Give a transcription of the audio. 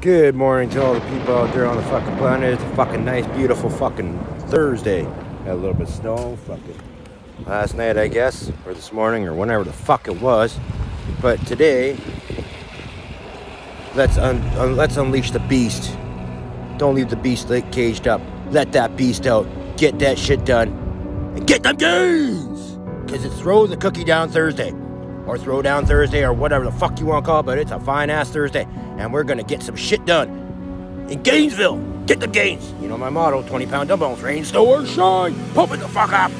Good morning to all the people out there on the fucking planet. It's a fucking nice, beautiful fucking Thursday. Had a little bit of snow, fucking last night, I guess, or this morning, or whenever the fuck it was. But today, let's un- un- let's unleash the beast. Don't leave the beast like caged up. Let that beast out. Get that shit done, and get them gains. Cause it's throw the cookie down Thursday or throw down Thursday or whatever the fuck you want to call it, but it's a fine ass Thursday. And we're gonna get some shit done. In Gainesville, get the gains. You know my motto 20 pound dumbbells, rain, snow, or shine. Pump it the fuck up.